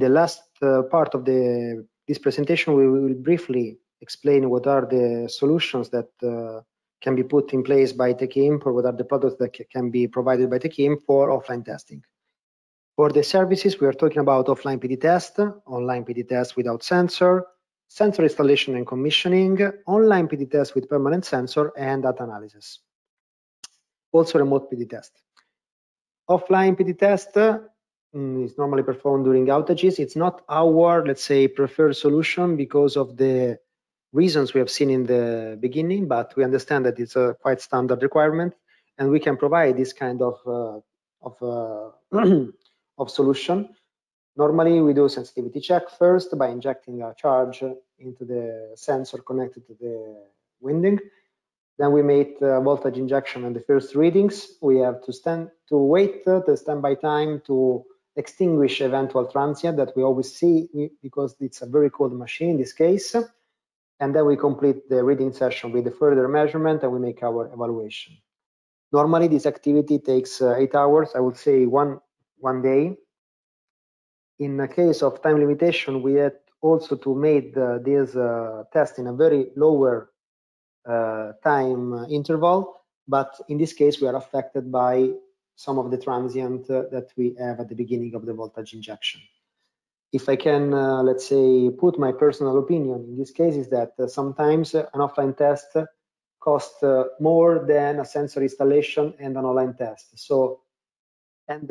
the last uh, part of the this presentation, we will briefly explain what are the solutions that uh, can be put in place by Techimp or what are the products that can be provided by Techimp for offline testing. For the services, we are talking about offline PD test, online PD test without sensor, sensor installation and commissioning, online PD test with permanent sensor, and data analysis. Also remote PD test. Offline PD test is normally performed during outages. It's not our, let's say, preferred solution because of the reasons we have seen in the beginning, but we understand that it's a quite standard requirement, and we can provide this kind of uh, of uh, of solution. Normally, we do sensitivity check first by injecting a charge into the sensor connected to the winding. Then we make the voltage injection and the first readings. We have to stand to wait the standby time to extinguish eventual transient that we always see because it's a very cold machine in this case and then we complete the reading session with the further measurement and we make our evaluation. Normally, this activity takes uh, eight hours, I would say one, one day. In a case of time limitation, we had also to make the, this uh, test in a very lower uh, time interval, but in this case, we are affected by some of the transient uh, that we have at the beginning of the voltage injection if I can, uh, let's say, put my personal opinion in this case is that uh, sometimes an offline test costs more than a sensor installation and an online test. So, and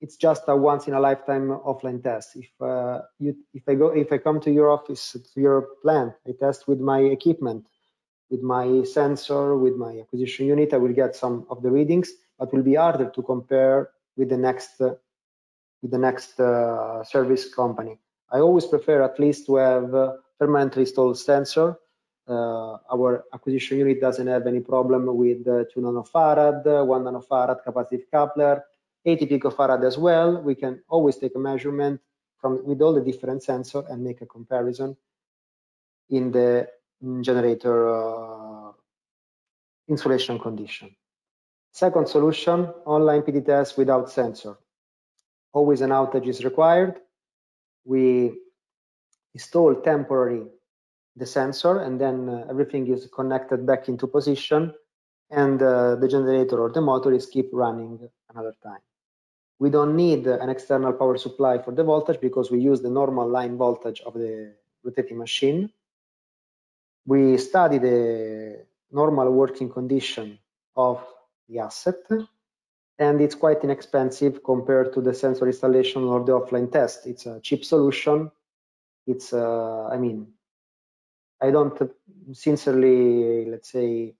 it's just a once in a lifetime offline test. If uh, you, if I go, if I come to your office, to your plant, I test with my equipment, with my sensor, with my acquisition unit, I will get some of the readings, but will be harder to compare with the next uh, with the next uh, service company. I always prefer at least to have a permanently installed sensor. Uh, our acquisition unit doesn't have any problem with uh, 2 nanofarad, 1 nanofarad capacitive coupler, 80 picofarad as well. We can always take a measurement from with all the different sensors and make a comparison in the generator uh, insulation condition. Second solution, online PD test without sensor always an outage is required. We install temporary the sensor and then uh, everything is connected back into position and uh, the generator or the motor is keep running another time. We don't need an external power supply for the voltage because we use the normal line voltage of the rotating machine. We study the normal working condition of the asset and it's quite inexpensive compared to the sensor installation or the offline test. It's a cheap solution. It's, uh, I mean, I don't sincerely, let's say,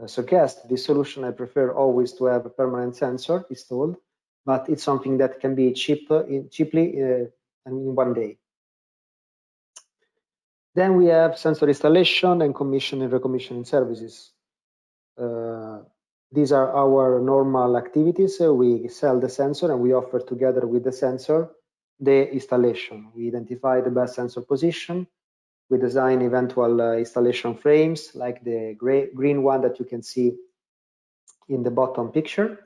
uh, suggest this solution. I prefer always to have a permanent sensor installed, but it's something that can be cheap, in, cheaply uh, in one day. Then we have sensor installation and commission and recommissioning services. Uh, these are our normal activities. We sell the sensor and we offer together with the sensor the installation. We identify the best sensor position. We design eventual uh, installation frames like the gray, green one that you can see in the bottom picture.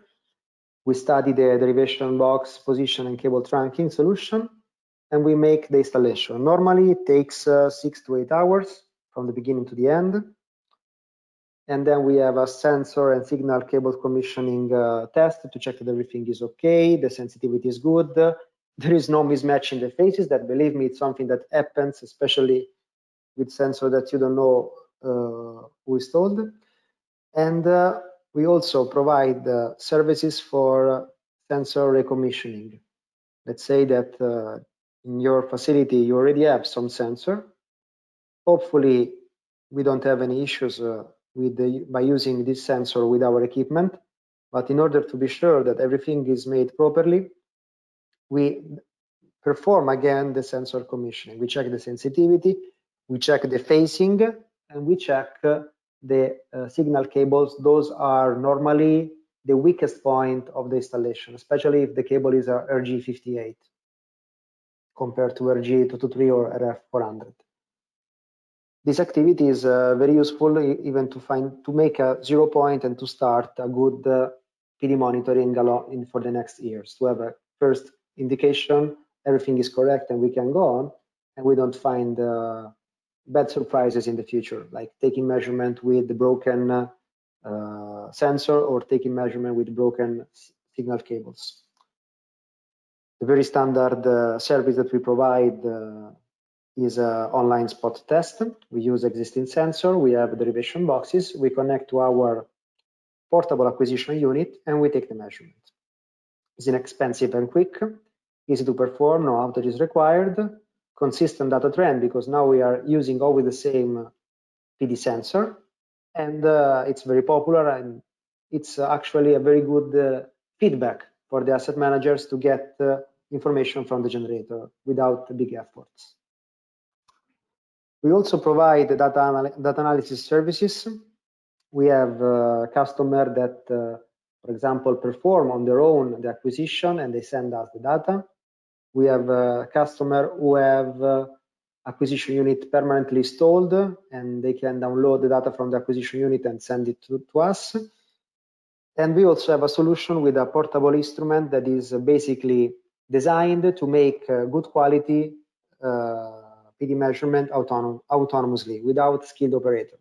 We study the derivation box position and cable trunking solution and we make the installation. Normally it takes uh, six to eight hours from the beginning to the end and then we have a sensor and signal cable commissioning uh, test to check that everything is okay, the sensitivity is good. There is no mismatch in the phases that believe me, it's something that happens, especially with sensor that you don't know uh, who installed. And uh, we also provide uh, services for sensor recommissioning. Let's say that uh, in your facility, you already have some sensor. Hopefully, we don't have any issues uh, with the, by using this sensor with our equipment. But in order to be sure that everything is made properly, we perform again the sensor commissioning. We check the sensitivity, we check the phasing, and we check uh, the uh, signal cables. Those are normally the weakest point of the installation, especially if the cable is a RG58 compared to RG223 or RF400. This activity is uh, very useful even to find to make a zero point and to start a good uh, PD monitoring in, for the next years to have a first indication everything is correct and we can go on, and we don't find uh, bad surprises in the future, like taking measurement with the broken uh, sensor or taking measurement with broken signal cables. The very standard uh, service that we provide uh, is an online spot test. We use existing sensor, we have derivation boxes, we connect to our portable acquisition unit, and we take the measurement. It's inexpensive and quick, easy to perform, no outage is required, consistent data trend because now we are using always the same PD sensor, and uh, it's very popular and it's actually a very good uh, feedback for the asset managers to get uh, information from the generator without big efforts. We also provide data, anal data analysis services. We have a customer that, uh, for example, perform on their own the acquisition and they send us the data. We have a customer who have uh, acquisition unit permanently installed and they can download the data from the acquisition unit and send it to, to us. And we also have a solution with a portable instrument that is basically designed to make uh, good quality uh, PD measurement autonom autonomously without skilled operator.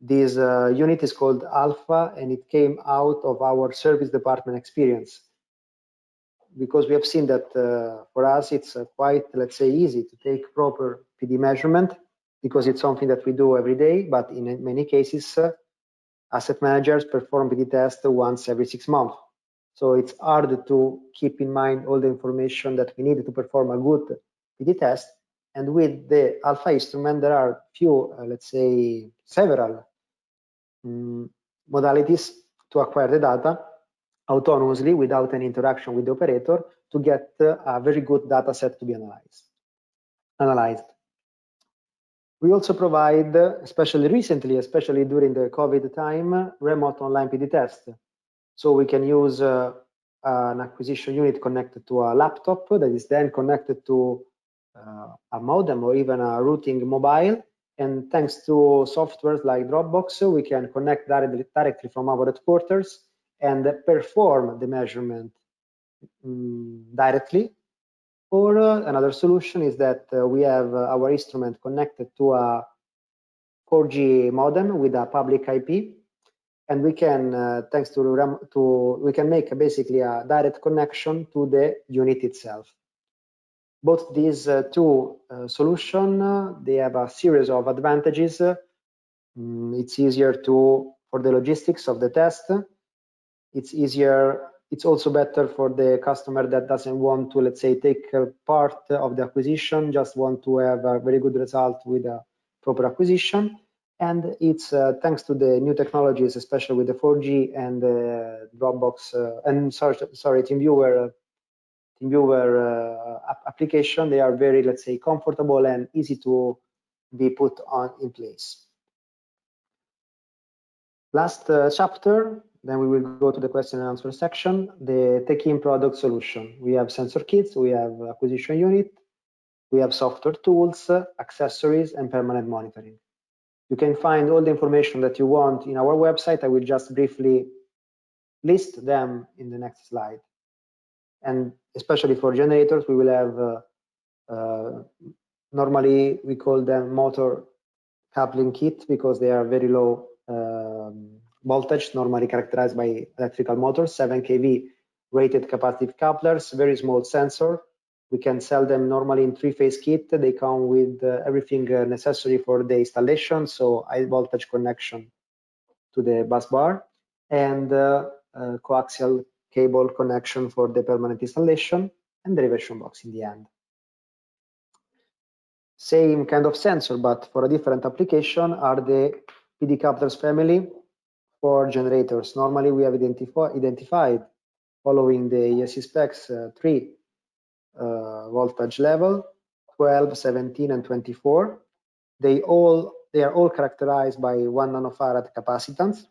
This uh, unit is called Alpha and it came out of our service department experience because we have seen that uh, for us it's uh, quite, let's say, easy to take proper PD measurement because it's something that we do every day, but in many cases, uh, asset managers perform PD test once every six months. So it's hard to keep in mind all the information that we need to perform a good PD test and with the alpha instrument, there are few, uh, let's say, several um, modalities to acquire the data autonomously without any interaction with the operator to get uh, a very good data set to be analyzed. analyzed. We also provide, especially recently, especially during the COVID time, remote online PD test. So we can use uh, an acquisition unit connected to a laptop that is then connected to a modem or even a routing mobile. And thanks to softwares like Dropbox, we can connect directly, directly from our headquarters and perform the measurement um, directly. Or uh, another solution is that uh, we have uh, our instrument connected to a 4G modem with a public IP, and we can, uh, thanks to, to, we can make basically a direct connection to the unit itself both these uh, two uh, solutions, uh, they have a series of advantages. Mm, it's easier to for the logistics of the test. It's easier. It's also better for the customer that doesn't want to, let's say, take part of the acquisition, just want to have a very good result with a proper acquisition. And it's uh, thanks to the new technologies, especially with the 4G and the Dropbox uh, and sorry, sorry, TeamViewer TeamViewer uh, application, they are very, let's say, comfortable and easy to be put on in place. Last uh, chapter, then we will go to the question and answer section, the Techimp product solution. We have sensor kits, we have acquisition unit, we have software tools, accessories, and permanent monitoring. You can find all the information that you want in our website. I will just briefly list them in the next slide and especially for generators, we will have uh, uh, normally we call them motor coupling kit because they are very low um, voltage, normally characterized by electrical motors, 7 kV rated capacitive couplers, very small sensor. We can sell them normally in three-phase kit. They come with uh, everything uh, necessary for the installation, so high voltage connection to the bus bar and uh, uh coaxial cable connection for the permanent installation, and the derivation box in the end. Same kind of sensor, but for a different application are the PD couplers family for generators. Normally we have identifi identified following the ESC specs uh, three uh, voltage level, 12, 17, and 24. They all they are all characterized by one nanofarad capacitance,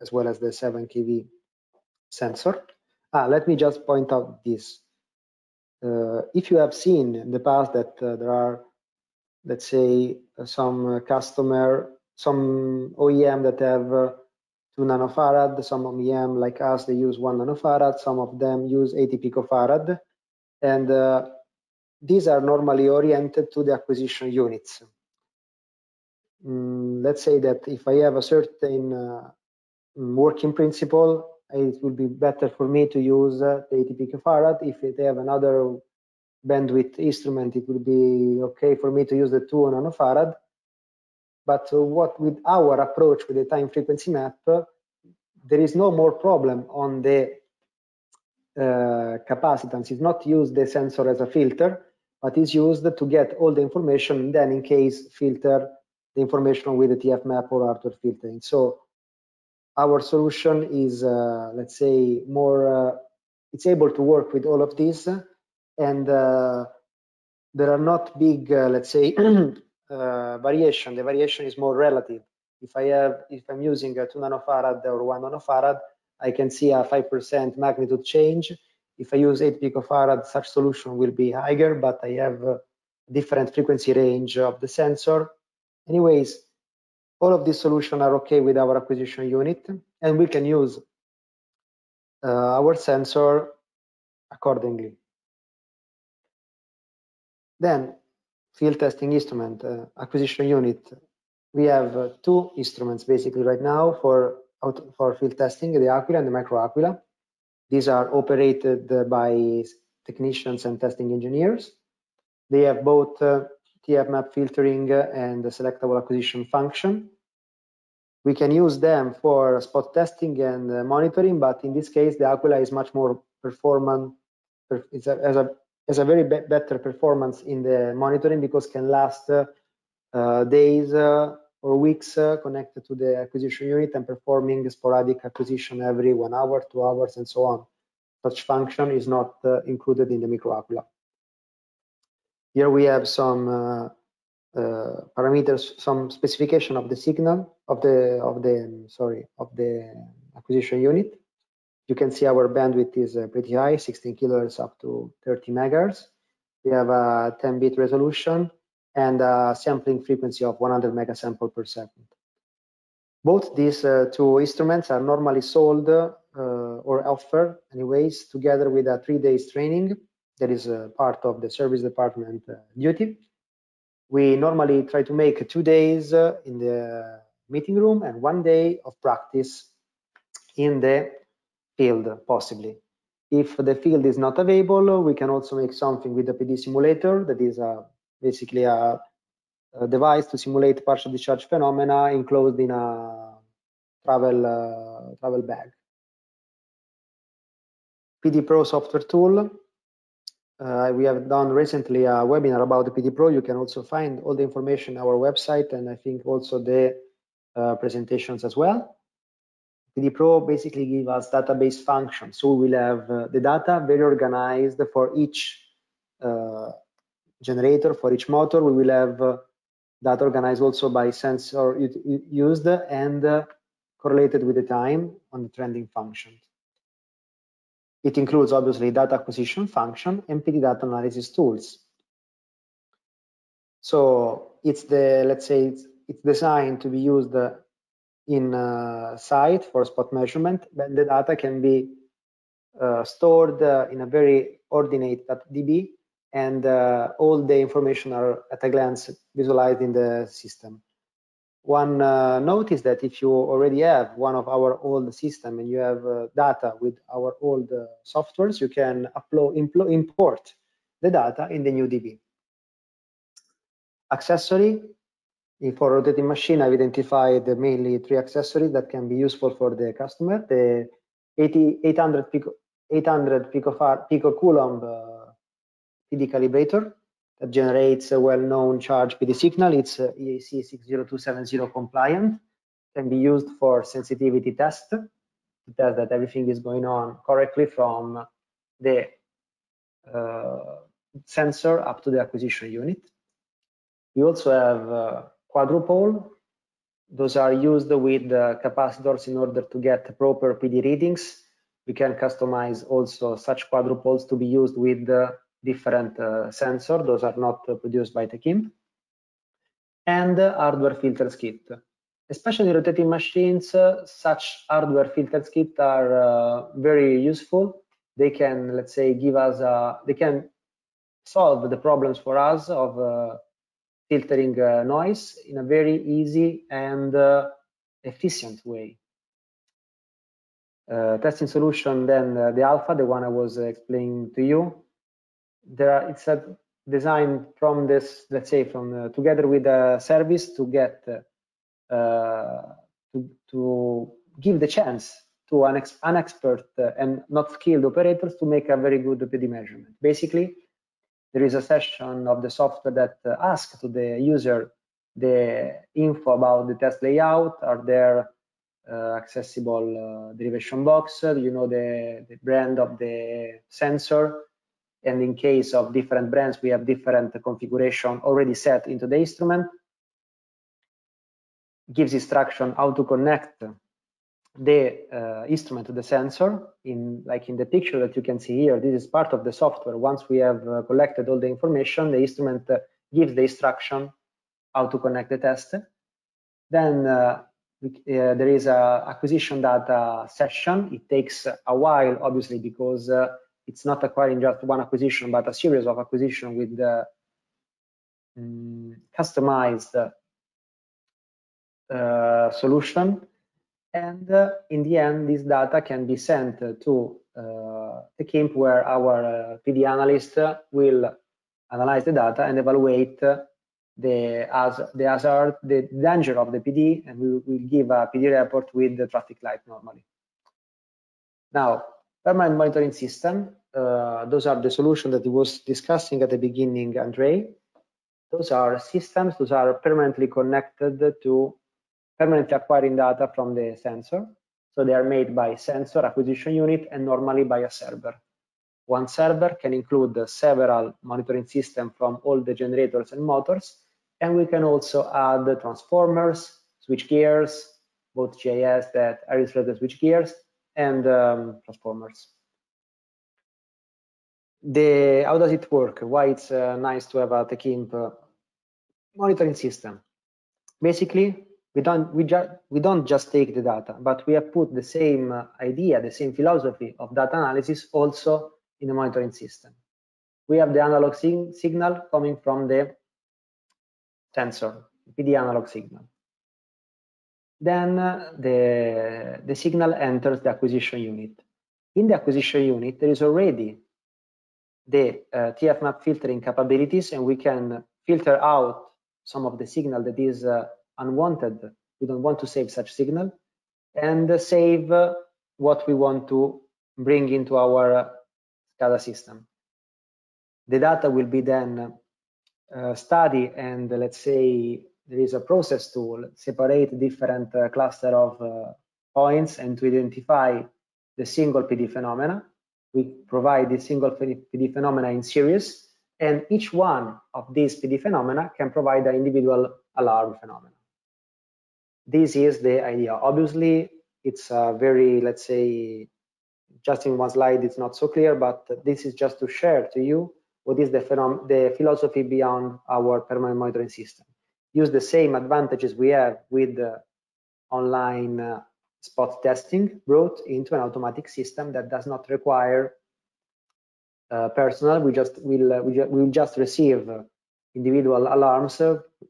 as well as the 7 kV sensor. Ah, let me just point out this. Uh, if you have seen in the past that uh, there are, let's say, uh, some customer, some OEM that have uh, two nanofarad, some OEM like us, they use one nanofarad, some of them use 80 picofarad. And uh, these are normally oriented to the acquisition units. Mm, let's say that if I have a certain uh, working principle, it will be better for me to use uh, the 80 picofarad. If they have another bandwidth instrument, it will be okay for me to use the 2 nanofarad. But uh, what with our approach with the time frequency map, uh, there is no more problem on the uh, capacitance. It's not used the sensor as a filter, but is used to get all the information and then in case filter the information with the TF map or hardware filtering. So our solution is, uh, let's say, more, uh, it's able to work with all of these and uh, there are not big, uh, let's say, variation. The variation is more relative. If I have, if I'm using a two nanofarad or one nanofarad, I can see a 5% magnitude change. If I use 8 picofarad, such solution will be higher, but I have different frequency range of the sensor. Anyways, all of these solutions are okay with our acquisition unit, and we can use uh, our sensor accordingly. Then, field testing instrument, uh, acquisition unit. We have uh, two instruments basically right now for for field testing, the Aquila and the Micro Aquila. These are operated by technicians and testing engineers. They have both uh, TF map filtering and the selectable acquisition function. We can use them for spot testing and uh, monitoring, but in this case, the Aquila is much more performant. It's a, has a has a very be better performance in the monitoring because can last uh, days uh, or weeks uh, connected to the acquisition unit and performing sporadic acquisition every one hour, two hours, and so on. Such function is not uh, included in the microaquila. Here we have some uh, uh, parameters, some specification of the signal of the of the sorry of the acquisition unit. You can see our bandwidth is uh, pretty high, 16 kilohertz up to 30 megahertz. We have a 10-bit resolution and a sampling frequency of 100 megasample per second. Both these uh, two instruments are normally sold uh, or offered anyways together with a three days training that is a part of the service department uh, duty. We normally try to make two days uh, in the meeting room and one day of practice in the field possibly. If the field is not available, we can also make something with the PD simulator that is basically a, a device to simulate partial discharge phenomena enclosed in a travel uh, travel bag. PD Pro software tool. Uh, we have done recently a webinar about the PD Pro. You can also find all the information on our website and I think also the uh, presentations as well. PD Pro basically gives us database functions. So we will have uh, the data very organized for each uh, generator for each motor. We will have uh, that organized also by sensor used and uh, correlated with the time on the trending function. It includes obviously data acquisition function and PD data analysis tools. So it's the, let's say, it's, it's designed to be used in uh, site for spot measurement, but the data can be uh, stored uh, in a very ordinate DB and uh, all the information are at a glance visualized in the system. One uh, note is that if you already have one of our old system and you have uh, data with our old uh, softwares, you can upload, import the data in the new DB. Accessory, for rotating machine, I've identified mainly three accessories that can be useful for the customer. The 80, 800 pico, 800 pico, pico coulomb uh, PD calibrator that generates a well-known charge PD signal. It's uh, IEC 60270 compliant, can be used for sensitivity test to test that everything is going on correctly from the uh, sensor up to the acquisition unit. We also have uh, quadrupole. Those are used with the capacitors in order to get proper PD readings. We can customize also such quadrupoles to be used with the different uh, sensor. Those are not uh, produced by Techimp. And uh, hardware filters kit. Especially rotating machines, such hardware filters kit are very useful. They can, let's say, give us, a, they can solve the problems for us of uh, filtering uh, noise in a very easy and uh, efficient way. Uh, testing solution, then uh, the alpha, the one I was explaining to you. There, are, it's a design from this, let's say, from together with a service to get to, to give the chance to an, ex an expert and not skilled operators to make a very good PD measurement. Basically, there is a session of the software that uh, asks to the user the info about the test layout, are there uh, accessible uh, derivation box, you know the, the brand of the sensor, and in case of different brands, we have different configuration already set into the instrument. Gives instruction how to connect the uh, instrument to the sensor. In like in the picture that you can see here this is part of the software. Once we have uh, collected all the information the instrument uh, gives the instruction how to connect the test. Then uh, uh, there is a acquisition data session. It takes a while obviously because uh, it's not acquiring just one acquisition but a series of acquisition with the um, customized solution and uh, in the end, this data can be sent to uh, Techimp where our uh, PD analyst will analyze the data and evaluate the, as, the hazard, the danger of the PD, and we will give a PD report with the traffic light normally. Now, permanent monitoring system, uh, those are the solutions that was discussing at the beginning, Andre. Those are systems, those are permanently connected to permanently acquiring data from the sensor. So they are made by sensor acquisition unit and normally by a server. One server can include several monitoring systems from all the generators and motors, and we can also add transformers, switch gears, both GIS that are related switch gears, and um, transformers. The, how does it work? Why it's uh, nice to have a Techimp uh, monitoring system? Basically, we don't we just we don't just take the data but we have put the same idea the same philosophy of data analysis also in the monitoring system we have the analog sig signal coming from the sensor pd analog signal then uh, the the signal enters the acquisition unit in the acquisition unit there is already the uh, tf map filtering capabilities and we can filter out some of the signal that is uh, unwanted. We don't want to save such signal and save what we want to bring into our SCADA system. The data will be then uh, studied and let's say there is a process tool, separate different uh, cluster of uh, points and to identify the single PD phenomena. We provide the single PD phenomena in series and each one of these PD phenomena can provide an individual alarm phenomena this is the idea. Obviously, it's a very, let's say, just in one slide, it's not so clear, but this is just to share to you what is the, the philosophy beyond our permanent monitoring system. Use the same advantages we have with uh, online uh, spot testing brought into an automatic system that does not require uh, personnel. We just will uh, we, ju will just receive individual alarms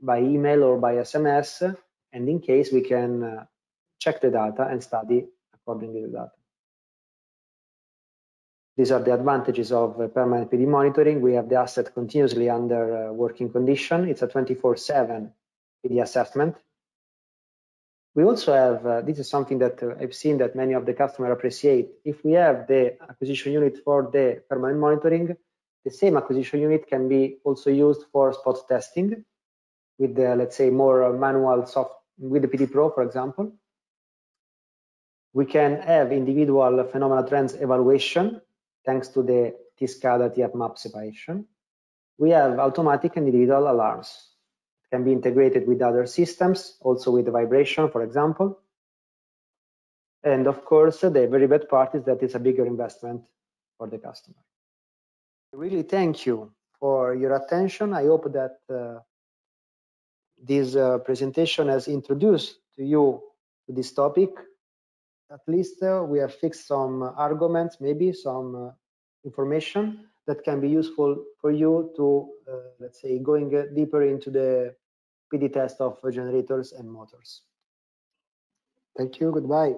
by email or by SMS and in case we can uh, check the data and study according to the data. These are the advantages of uh, permanent PD monitoring. We have the asset continuously under uh, working condition. It's a 24-7 PD assessment. We also have, uh, this is something that I've seen that many of the customers appreciate. If we have the acquisition unit for the permanent monitoring, the same acquisition unit can be also used for spot testing with the, let's say, more manual soft with the PD Pro, for example. We can have individual phenomena trends evaluation thanks to the TSCADA TF map separation. We have automatic and individual alarms. It can be integrated with other systems, also with the vibration, for example. And of course, the very bad part is that it's a bigger investment for the customer. Really thank you for your attention. I hope that uh, this uh, presentation has introduced to you this topic. At least uh, we have fixed some arguments, maybe some uh, information. that can be useful for you to, uh, let's say, going deeper into the PD test of generators and motors. Thank you. Goodbye.